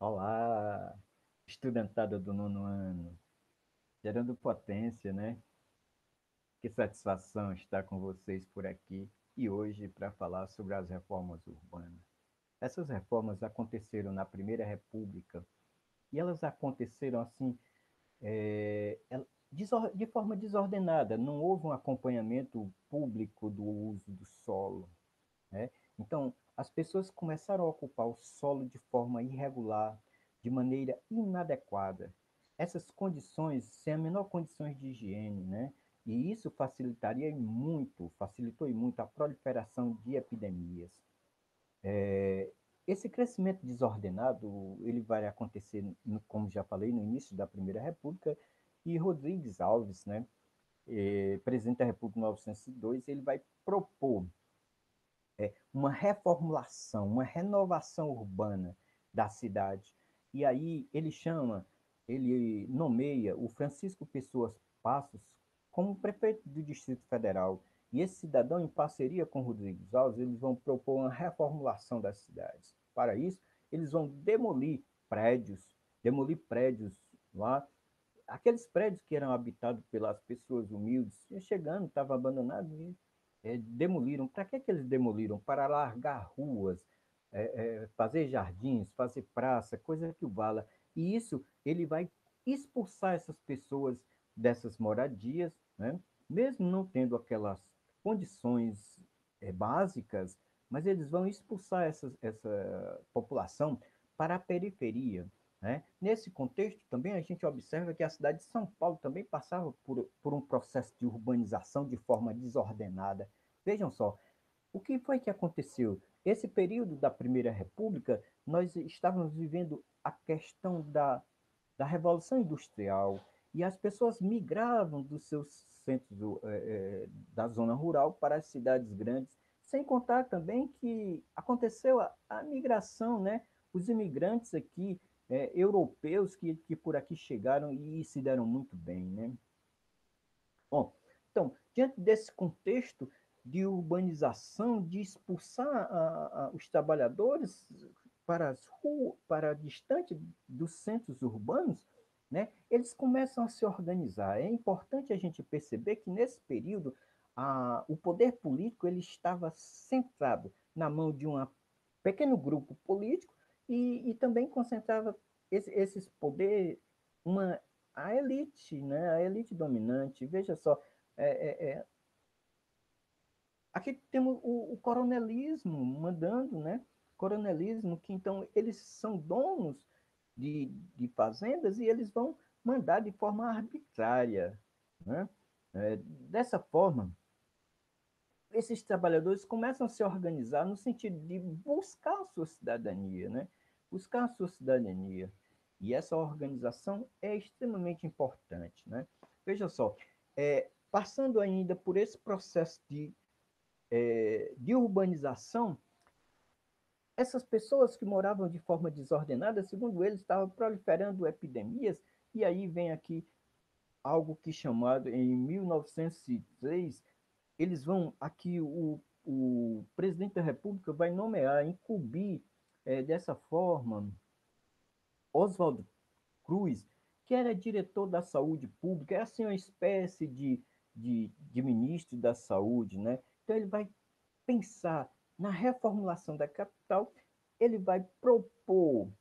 Olá, estudantada do nono ano, gerando potência, né? Que satisfação estar com vocês por aqui e hoje para falar sobre as reformas urbanas. Essas reformas aconteceram na Primeira República e elas aconteceram assim é, de forma desordenada, não houve um acompanhamento público do uso do solo. Né? Então, as pessoas começaram a ocupar o solo de forma irregular, de maneira inadequada. Essas condições, sem a menor condições de higiene, né? E isso facilitaria muito, facilitou muito a proliferação de epidemias. É, esse crescimento desordenado, ele vai acontecer, como já falei, no início da Primeira República, e Rodrigues Alves, né, é, presidente da República em 1902, ele vai propor é, uma reformulação, uma renovação urbana da cidade. E aí ele chama, ele nomeia o Francisco Pessoas Passos como prefeito do Distrito Federal. E esse cidadão, em parceria com Rodrigues Alves, eles vão propor uma reformulação das cidades. Para isso, eles vão demolir prédios, demolir prédios lá, aqueles prédios que eram habitados pelas pessoas humildes, chegando, estavam abandonados, e é, demoliram. Para que, que eles demoliram? Para alargar ruas, é, é, fazer jardins, fazer praça, coisa que o vala. E isso ele vai expulsar essas pessoas dessas moradias, né? mesmo não tendo aquelas condições é, básicas, mas eles vão expulsar essa população para a periferia. Né? Nesse contexto, também a gente observa que a cidade de São Paulo também passava por, por um processo de urbanização de forma desordenada. Vejam só, o que foi que aconteceu? Esse período da Primeira República, nós estávamos vivendo a questão da, da Revolução Industrial e as pessoas migravam dos seus centros é, da zona rural para as cidades grandes, sem contar também que aconteceu a, a migração, né? Os imigrantes aqui é, europeus que, que por aqui chegaram e se deram muito bem. Né? Bom, então, diante desse contexto de urbanização, de expulsar a, a, os trabalhadores para as ruas, para distante dos centros urbanos, né, eles começam a se organizar. É importante a gente perceber que nesse período a, o poder político ele estava centrado na mão de um pequeno grupo político e, e também concentrava esse, esses poderes, uma, a elite, né? a elite dominante. Veja só, é, é, é, aqui temos o, o, coronelismo mandando, né? Coronelismo, que então eles são donos de, de fazendas e eles vão mandar de forma arbitrária. Né? É, dessa forma, esses trabalhadores começam a se organizar no sentido de buscar a sua cidadania, né? Buscar a sua cidadania. E essa organização é extremamente importante. Né? Veja só, é, passando ainda por esse processo de, é, de urbanização, essas pessoas que moravam de forma desordenada, segundo eles, estavam proliferando epidemias, e aí vem aqui algo que chamado em 1903, eles vão aqui o, o presidente da República vai nomear, incumbir é, dessa forma, Oswaldo Cruz, que era diretor da saúde pública, é assim uma espécie de, de, de ministro da saúde, né? Então ele vai pensar na reformulação da capital, ele vai propor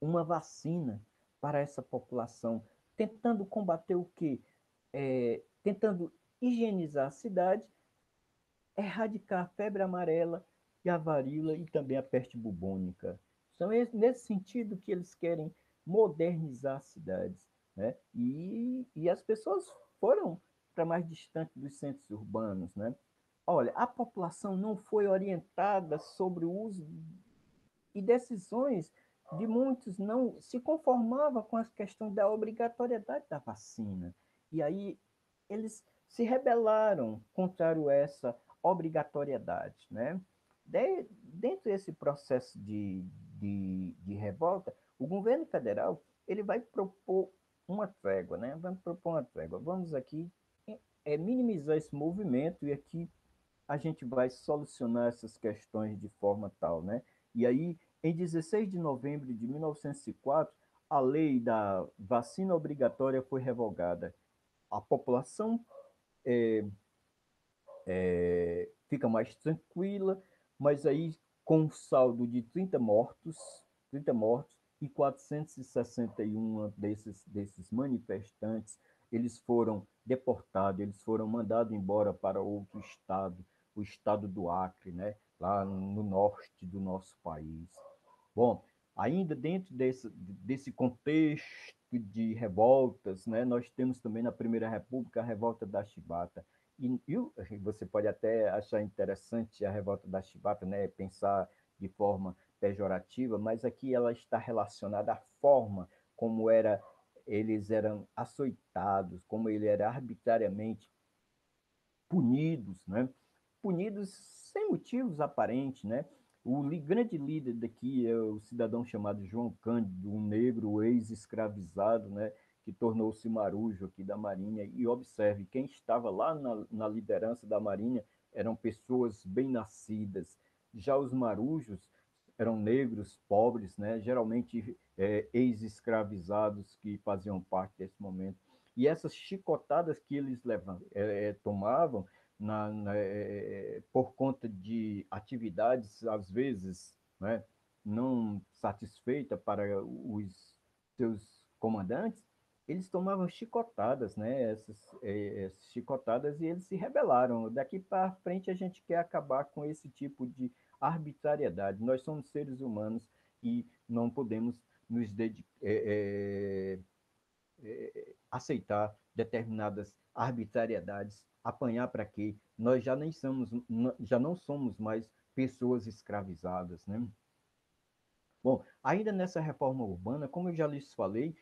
uma vacina para essa população, tentando combater o quê? É, tentando higienizar a cidade, erradicar a febre amarela a varíola e também a peste bubônica. São nesse sentido que eles querem modernizar cidades. Né? E, e as pessoas foram para mais distante dos centros urbanos. Né? Olha, a população não foi orientada sobre o uso e decisões de muitos não se conformava com a questão da obrigatoriedade da vacina. E aí eles se rebelaram contra essa obrigatoriedade, né? De, dentro desse processo de, de, de, revolta, o governo federal ele vai propor uma trégua, né? Vamos propor uma trégua. Vamos aqui é, minimizar esse movimento e aqui a gente vai solucionar essas questões de forma tal, né? E aí, em 16 de novembro de 1904, a lei da vacina obrigatória foi revogada. A população é, é, fica mais tranquila, mas aí com um saldo de 30 mortos, 30 mortos e 461 desses, desses manifestantes, eles foram deportados, eles foram mandados embora para outro estado, o estado do Acre, né? lá no norte do nosso país. Bom, ainda dentro desse, desse contexto de revoltas, né, nós temos também na Primeira República a revolta da Chibata. E, e você pode até achar interessante a revolta da Chibata, né, pensar de forma pejorativa, mas aqui ela está relacionada à forma como era eles eram açoitados, como ele era arbitrariamente punidos, né? Punidos sem motivos aparentes, né? O grande líder daqui é o cidadão chamado João Cândido, um negro ex-escravizado, né? Que tornou-se marujo aqui da Marinha. E observe, quem estava lá na, na liderança da Marinha eram pessoas bem nascidas. Já os marujos eram negros, pobres, né? geralmente é, ex-escravizados que faziam parte desse momento. E essas chicotadas que eles levam, é, é tomavam na, na, é, por conta de atividades, às vezes, né, não satisfeita para os seus comandantes, eles tomavam chicotadas, né, essas, é, essas chicotadas, e eles se rebelaram. Daqui para frente a gente quer acabar com esse tipo de arbitrariedade. Nós somos seres humanos e não podemos nos dedicar, é, é, é, aceitar determinadas arbitrariedades. Apanhar para quê? Nós já nem somos, já não somos mais pessoas escravizadas, né? Bom, ainda nessa reforma urbana, como eu já lhes falei,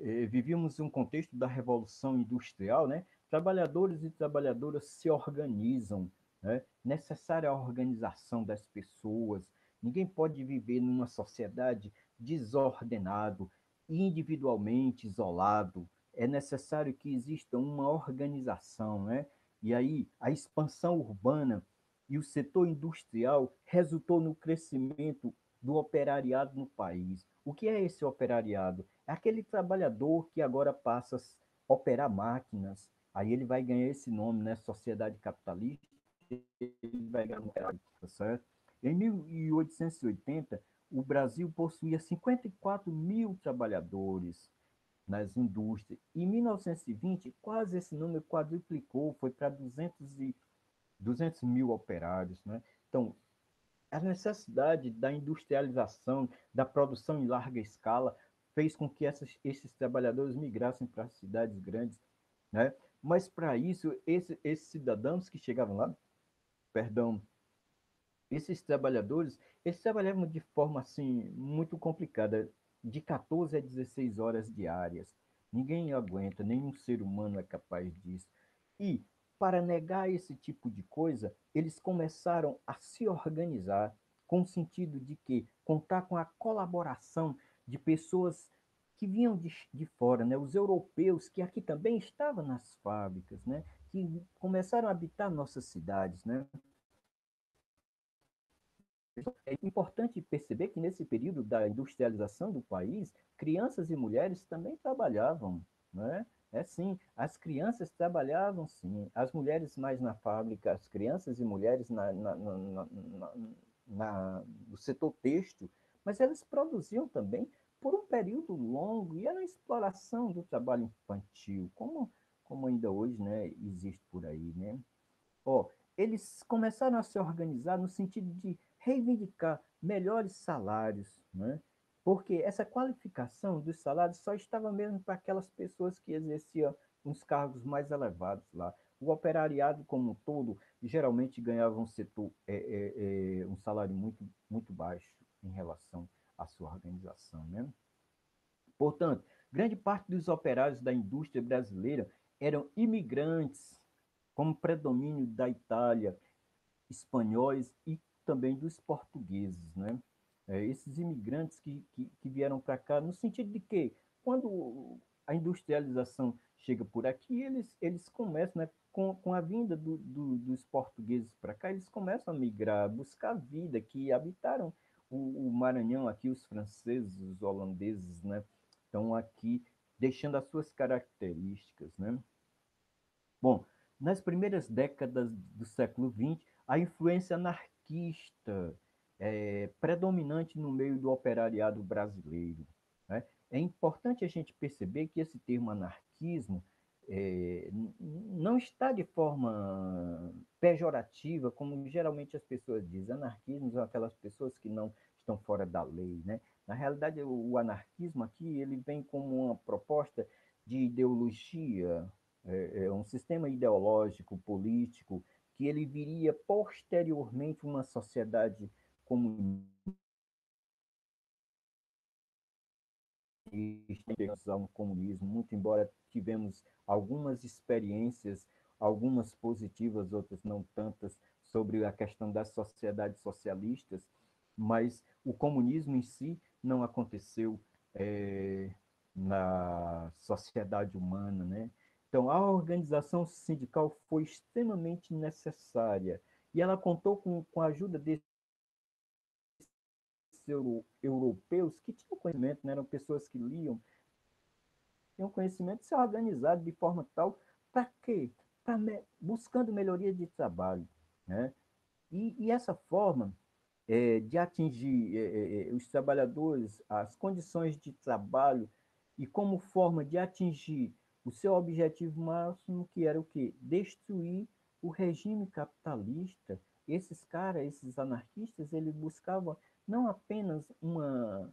eh, vivíamos um contexto da revolução industrial, né? Trabalhadores e trabalhadoras se organizam, né? necessária a organização das pessoas. Ninguém pode viver numa sociedade desordenado, individualmente isolado. É necessário que exista uma organização, né? E aí a expansão urbana e o setor industrial resultou no crescimento do operariado no país. O que é esse operariado? É aquele trabalhador que agora passa a operar máquinas, aí ele vai ganhar esse nome, né? Sociedade capitalista, ele vai ganhar tá certo? Em 1880, o Brasil possuía 54 mil trabalhadores nas indústrias. Em 1920, quase esse número quadruplicou, foi para 200, e, 200 mil operários. Né? Então, a necessidade da industrialização, da produção em larga escala, fez com que essas, esses trabalhadores migrassem para as cidades grandes. Né? Mas, para isso, esse, esses cidadãos que chegavam lá, perdão, esses trabalhadores, eles trabalhavam de forma assim muito complicada, de 14 a 16 horas diárias. Ninguém aguenta, nenhum ser humano é capaz disso. E para negar esse tipo de coisa, eles começaram a se organizar com o sentido de que contar com a colaboração de pessoas que vinham de, de fora, né? os europeus que aqui também estavam nas fábricas, né? que começaram a habitar nossas cidades. Né? É importante perceber que nesse período da industrialização do país, crianças e mulheres também trabalhavam, né? É sim, as crianças trabalhavam sim, as mulheres mais na fábrica, as crianças e mulheres na, na, na, na no setor têxtil, mas elas produziam também por um período longo e era a exploração do trabalho infantil, como, como ainda hoje né, existe por aí. Né? Ó, eles começaram a se organizar no sentido de reivindicar melhores salários, né? Porque essa qualificação dos salários só estava mesmo para aquelas pessoas que exerciam uns cargos mais elevados lá. O operariado como um todo geralmente ganhava um setor, é, é, é, um salário muito, muito baixo em relação à sua organização. Né? Portanto, grande parte dos operários da indústria brasileira eram imigrantes, como predomínio da Itália, espanhóis e também dos portugueses, né? É, esses imigrantes que, que, que vieram para cá, no sentido de que, quando a industrialização chega por aqui, eles, eles começam, né, com, com a vinda do, do, dos portugueses para cá, eles começam a migrar, buscar vida, que habitaram o, o Maranhão aqui, os franceses, os holandeses, né, estão aqui deixando as suas características, né? Bom, nas primeiras décadas do século XX, a influência anarquista é predominante no meio do operariado brasileiro. Né? É importante a gente perceber que esse termo anarquismo é, não está de forma pejorativa, como geralmente as pessoas dizem. Anarquismo são aquelas pessoas que não estão fora da lei. Né? Na realidade, o anarquismo aqui ele vem como uma proposta de ideologia, é, é um sistema ideológico, político, que ele viria posteriormente uma sociedade comunista comunismo, muito embora tivemos algumas experiências, algumas positivas, outras não tantas, sobre a questão das sociedades socialistas, mas o comunismo em si não aconteceu é, na sociedade humana, né? Então, a organização sindical foi extremamente necessária e ela contou com, com a ajuda euro, europeus que tinham conhecimento, né? eram pessoas que liam, tinham conhecimento se organizado de forma tal para quê? Pra me, buscando melhoria de trabalho. Né? E, e essa forma é, de atingir é, é, é, os trabalhadores, as condições de trabalho, e como forma de atingir o seu objetivo máximo, que era o quê? Destruir o regime capitalista. Esses caras, esses anarquistas, eles buscavam não apenas uma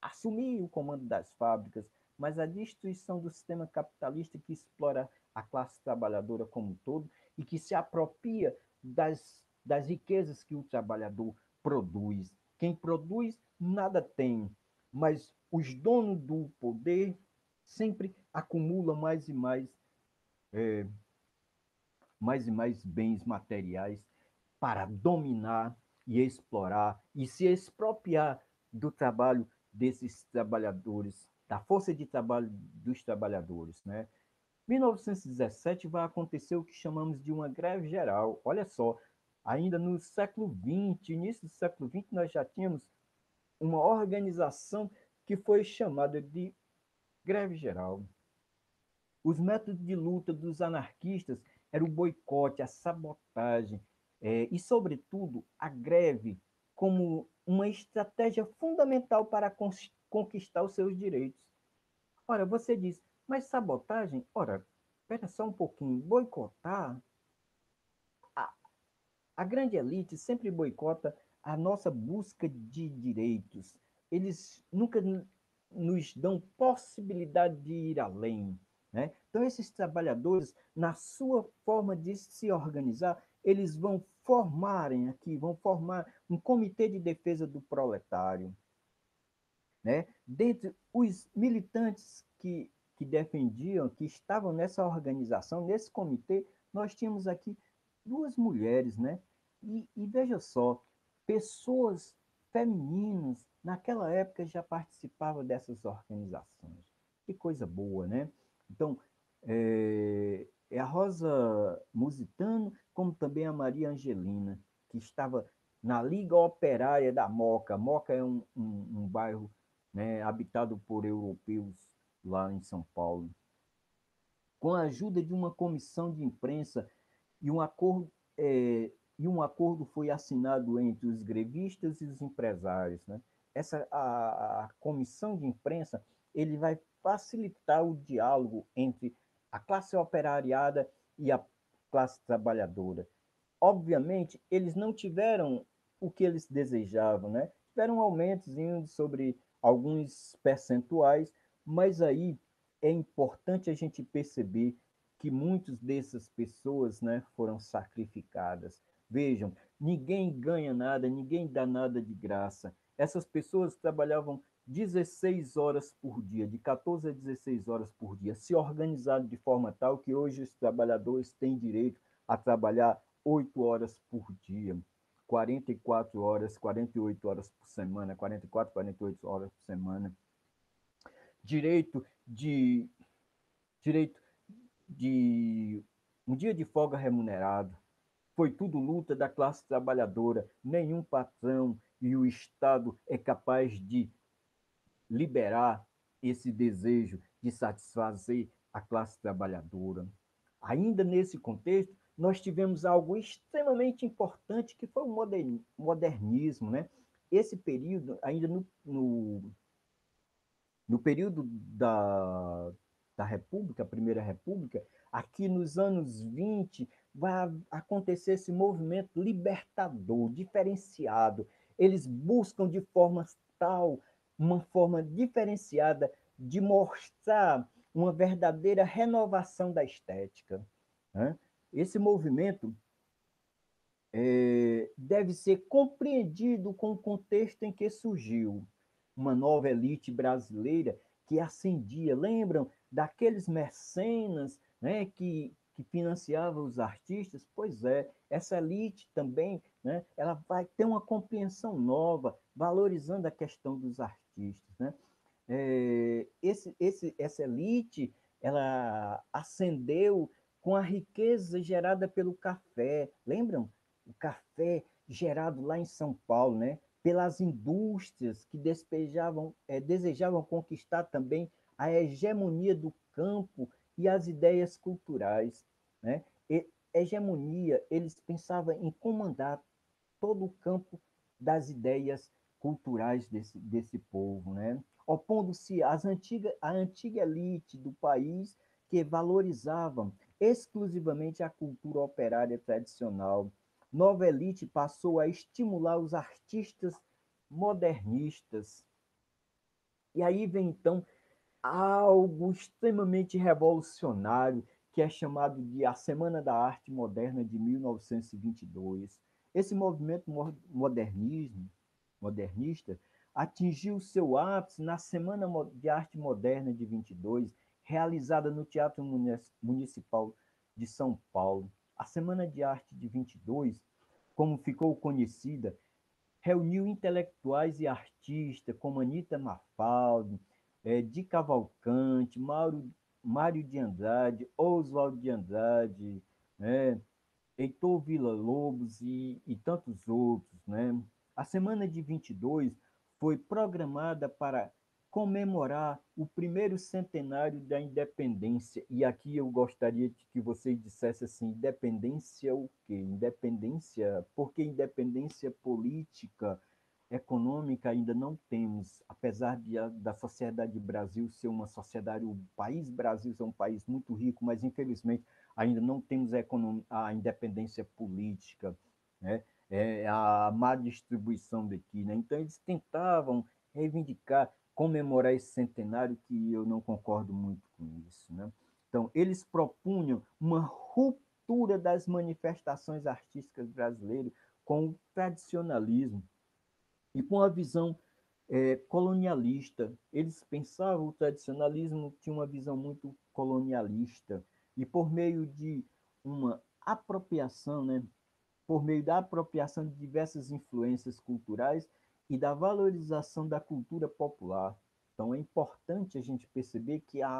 assumir o comando das fábricas, mas a destruição do sistema capitalista que explora a classe trabalhadora como um todo e que se apropria das, das riquezas que o trabalhador produz. Quem produz nada tem, mas os donos do poder sempre acumulam mais e mais, é, mais e mais bens materiais para dominar e explorar e se expropriar do trabalho desses trabalhadores, da força de trabalho dos trabalhadores, né? 1917 vai acontecer o que chamamos de uma greve geral. Olha só, ainda no século XX, início do século XX, nós já tínhamos uma organização que foi chamada de greve geral. Os métodos de luta dos anarquistas eram o boicote, a sabotagem é, e, sobretudo, a greve como uma estratégia fundamental para conquistar os seus direitos. Ora, você diz, mas sabotagem? Ora, espera só um pouquinho, boicotar a grande elite sempre boicota a nossa busca de direitos. Eles nunca nos dão possibilidade de ir além. Né? Então, esses trabalhadores, na sua forma de se organizar, eles vão formarem aqui, vão formar um comitê de defesa do proletário. Né? Dentre os militantes que, que defendiam, que estavam nessa organização, nesse comitê, nós tínhamos aqui duas mulheres, né? E, e veja só, pessoas femininas naquela época já participavam dessas organizações. Que coisa boa, né? Então, é, é a Rosa Musitano, como também a Maria Angelina, que estava na Liga Operária da Moca. Moca é um, um, um bairro né, habitado por europeus lá em São Paulo. Com a ajuda de uma comissão de imprensa e um acordo, é, e um acordo foi assinado entre os grevistas e os empresários. Né? Essa, a, a comissão de imprensa ele vai facilitar o diálogo entre a classe operariada e a classe trabalhadora. Obviamente, eles não tiveram o que eles desejavam, né? Tiveram aumentos sobre alguns percentuais, mas aí é importante a gente perceber que muitas dessas pessoas né, foram sacrificadas. Vejam, ninguém ganha nada, ninguém dá nada de graça. Essas pessoas trabalhavam 16 horas por dia, de 14 a 16 horas por dia, se organizaram de forma tal que hoje os trabalhadores têm direito a trabalhar 8 horas por dia, 44 horas, 48 horas por semana, 44, 48 horas por semana. Direito de direito de um dia de folga remunerado. Foi tudo luta da classe trabalhadora. Nenhum patrão e o Estado é capaz de liberar esse desejo de satisfazer a classe trabalhadora. Ainda nesse contexto, nós tivemos algo extremamente importante que foi o modernismo, né? Esse período, ainda no, no, no período da, da República, Primeira República, aqui nos anos 20, vai acontecer esse movimento libertador, diferenciado. Eles buscam de forma tal, uma forma diferenciada de mostrar uma verdadeira renovação da estética. Né? Esse movimento é, deve ser compreendido com o contexto em que surgiu uma nova elite brasileira que ascendia. Lembram daqueles mecenas né, que, que financiavam os artistas? Pois é, essa elite também né, ela vai ter uma compreensão nova, valorizando a questão dos artistas. Né? É, esse, esse, essa elite ela ascendeu com a riqueza gerada pelo café. Lembram? O café gerado lá em São Paulo, né? pelas indústrias que despejavam, é, desejavam conquistar também a hegemonia do campo e as ideias culturais. Né? E, hegemonia, eles pensavam em comandar todo o campo das ideias culturais desse, desse povo, né? opondo-se às antiga, à antiga elite do país que valorizavam exclusivamente a cultura operária tradicional. Nova elite passou a estimular os artistas modernistas. E aí vem então algo extremamente revolucionário que é chamado de a Semana da Arte Moderna de 1922. Esse movimento modernismo, modernista atingiu seu ápice na Semana de Arte Moderna de 22, realizada no Teatro Municipal de São Paulo. A Semana de Arte de 22, como ficou conhecida, reuniu intelectuais e artistas como Anita Mafaldi, é, Di Cavalcante, Mauro, Mário de Andrade, Oswald de Andrade, né, Heitor Villa-Lobos e, e tantos outros. Né? A Semana de 22 foi programada para comemorar o primeiro centenário da independência. E aqui eu gostaria de que vocês dissessem assim, independência o quê? Independência, porque independência política, econômica ainda não temos, apesar de a, da sociedade Brasil ser uma sociedade, o país Brasil ser um país muito rico, mas infelizmente ainda não temos a, a independência política, né? É, a má distribuição daqui. Né? Então, eles tentavam reivindicar, comemorar esse centenário, que eu não concordo muito com isso. Né? Então, eles propunham uma ruptura das manifestações artísticas brasileiras com o tradicionalismo e com a visão é, colonialista. Eles pensavam o tradicionalismo tinha uma visão muito colonialista e por meio de uma apropriação, né, por meio da apropriação de diversas influências culturais e da valorização da cultura popular. Então, é importante a gente perceber que a,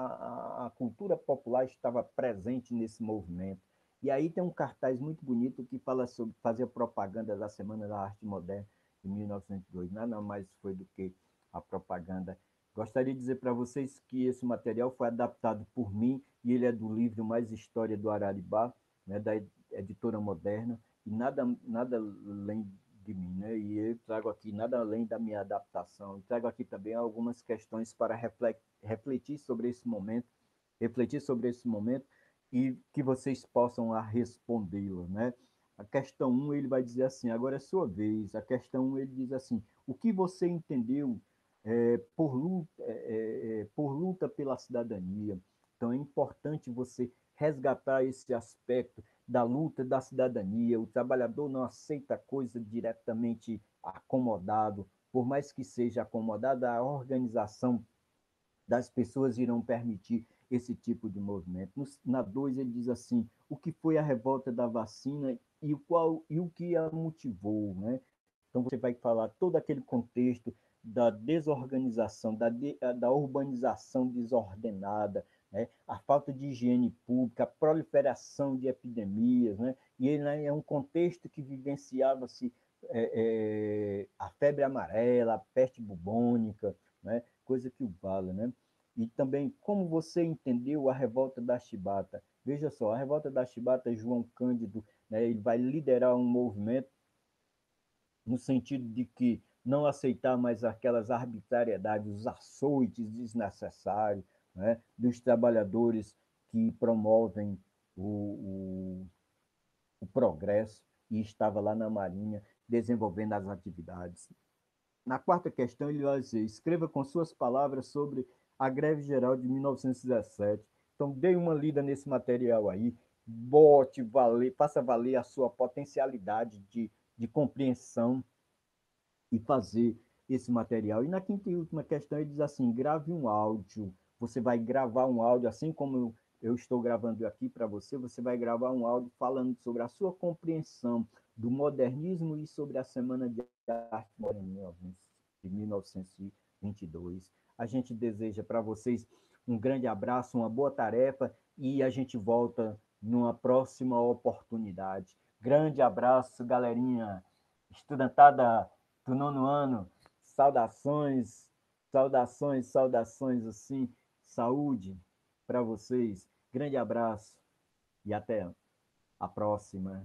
a, cultura popular estava presente nesse movimento. E aí tem um cartaz muito bonito que fala sobre fazer propaganda da Semana da Arte Moderna de 1902. Nada mais foi do que a propaganda. Gostaria de dizer para vocês que esse material foi adaptado por mim e ele é do livro Mais História do Araribá, né, da editora moderna e nada, nada além de mim, né? E eu trago aqui nada além da minha adaptação. trago aqui também algumas questões para refletir sobre esse momento, refletir sobre esse momento e que vocês possam respondê-lo, né? A questão 1, um, ele vai dizer assim, agora é sua vez. A questão 1, um, ele diz assim, o que você entendeu é, por, luta, é, é, por luta pela cidadania? Então, é importante você resgatar esse aspecto da luta da cidadania. O trabalhador não aceita coisa diretamente acomodado, por mais que seja acomodada, a organização das pessoas irão permitir esse tipo de movimento. Na 2 ele diz assim: o que foi a revolta da vacina e o qual e o que a motivou, né? Então você vai falar todo aquele contexto da desorganização, da, de, da urbanização desordenada, né? a falta de higiene pública, a proliferação de epidemias, né? e ele né, é um contexto que vivenciava-se é, é, a febre amarela, a peste bubônica, né? coisa que o vale, né? E também como você entendeu a revolta da Chibata. Veja só, a revolta da Chibata, João Cândido, né, ele vai liderar um movimento no sentido de que não aceitar mais aquelas arbitrariedades, os açoites desnecessários né, dos trabalhadores que promovem o, o, o progresso e estava lá na Marinha desenvolvendo as atividades. Na quarta questão, ele vai dizer: escreva com suas palavras sobre a greve geral de 1917. Então, dê uma lida nesse material aí, bote, valer, faça valer a sua potencialidade de, de compreensão e fazer esse material. E na quinta e última questão, ele diz assim: grave um áudio. Você vai gravar um áudio, assim como eu estou gravando aqui para você, você vai gravar um áudio falando sobre a sua compreensão do modernismo e sobre a Semana de Arte Moderna de 1922. A gente deseja para vocês um grande abraço, uma boa tarefa e a gente volta numa próxima oportunidade. Grande abraço, galerinha estudantada do nono ano. Saudações, saudações, saudações assim. Saúde para vocês. Grande abraço e até a próxima.